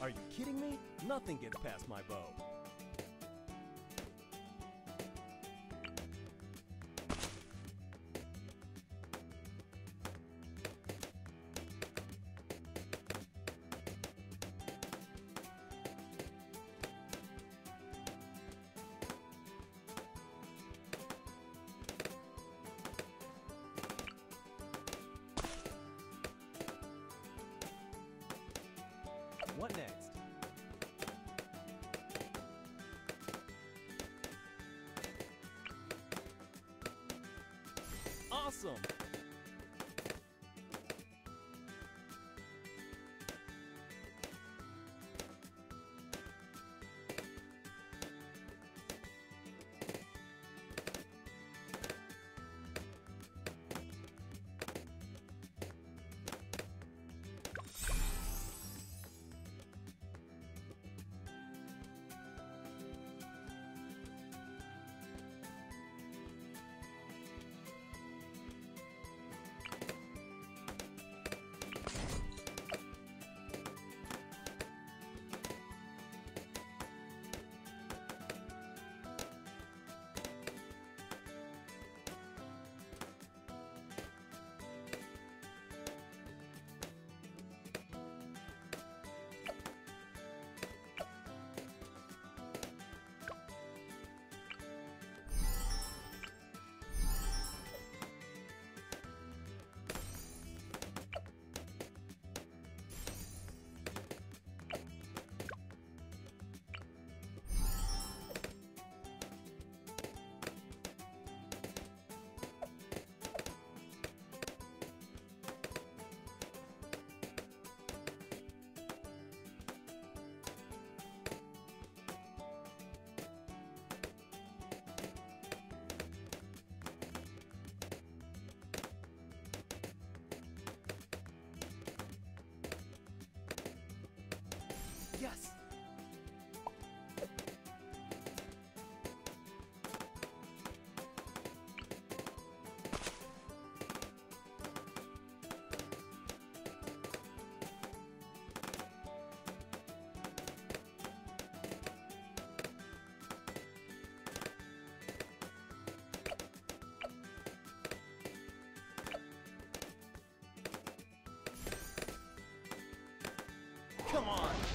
Are you kidding me? Nothing gets past my bow. What next? Awesome! Come on.